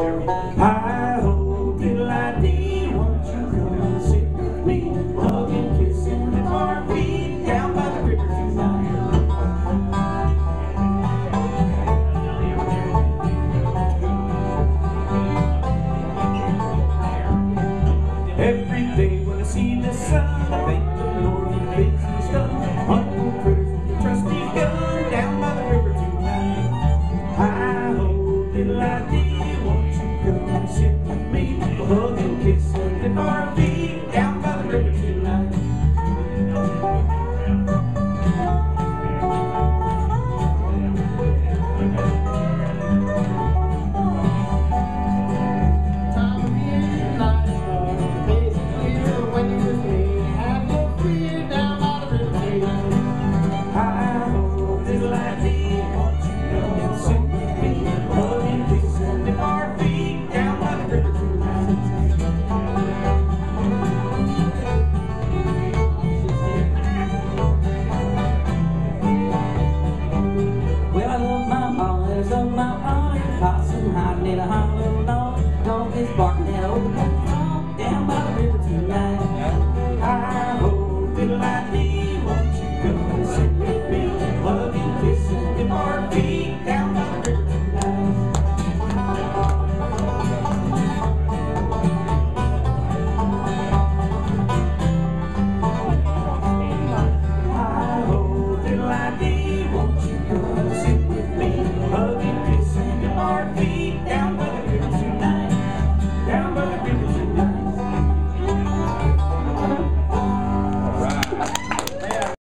I hope you like won't you come and sit with me? Hug and kiss in the down by the river tonight. Every day when I see the sun, I the done. Trusty gun, down by the river tonight. I hope you like. me.